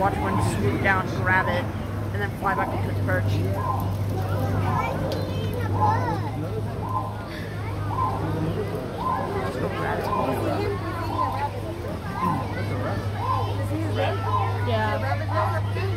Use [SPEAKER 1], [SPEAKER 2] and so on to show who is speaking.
[SPEAKER 1] watch one swoop down, grab it, and then fly back into to its perch. Let's go grab it.
[SPEAKER 2] Yeah.